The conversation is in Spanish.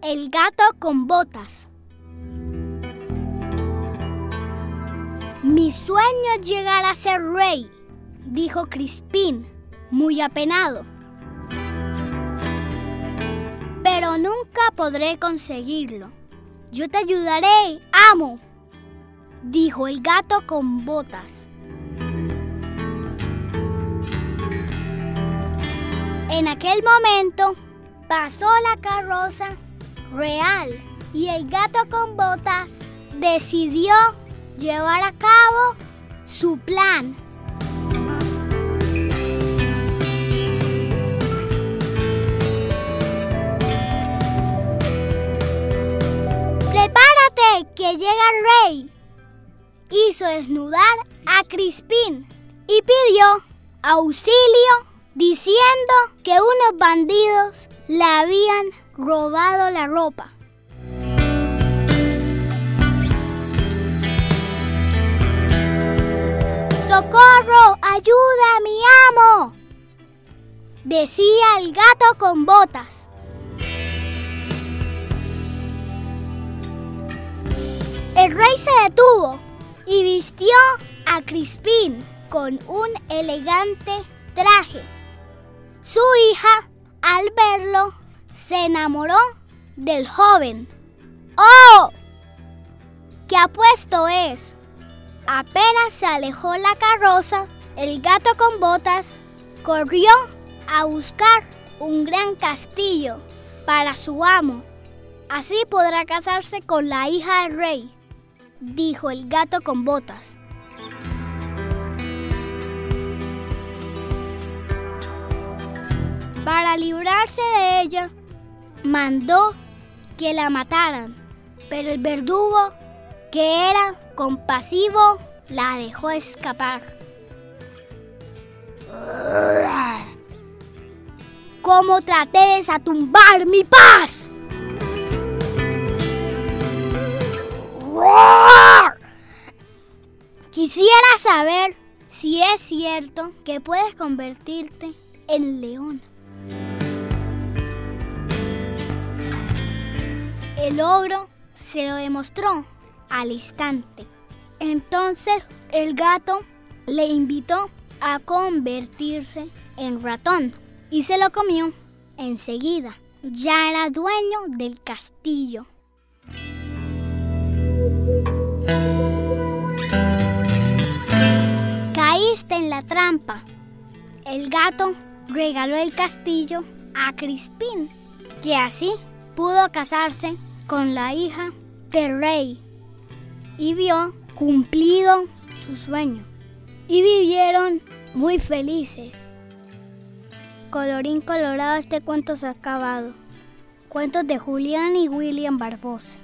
El gato con botas. Mi sueño es llegar a ser rey, dijo Crispín, muy apenado. Pero nunca podré conseguirlo. Yo te ayudaré, amo, dijo el gato con botas. En aquel momento pasó la carroza real y el gato con botas decidió llevar a cabo su plan. ¡Prepárate, que llega el rey! Hizo desnudar a Crispín y pidió auxilio diciendo que unos bandidos le habían robado la ropa. ¡Socorro! ¡Ayuda, mi amo! Decía el gato con botas. El rey se detuvo y vistió a Crispín con un elegante traje. Su hija, al verlo, se enamoró del joven. ¡Oh! ¡Qué apuesto es! Apenas se alejó la carroza, el gato con botas corrió a buscar un gran castillo para su amo. Así podrá casarse con la hija del rey, dijo el gato con botas. Para librarse de ella, mandó que la mataran, pero el verdugo, que era compasivo, la dejó escapar. ¿Cómo traté de tumbar mi paz? Quisiera saber si es cierto que puedes convertirte en león. El ogro se lo demostró al instante. Entonces el gato le invitó a convertirse en ratón y se lo comió enseguida. Ya era dueño del castillo. Caíste en la trampa. El gato regaló el castillo a Crispín, que así pudo casarse con la hija del rey y vio cumplido su sueño. Y vivieron muy felices. Colorín colorado, este cuento se ha acabado. Cuentos de Julián y William Barbosa.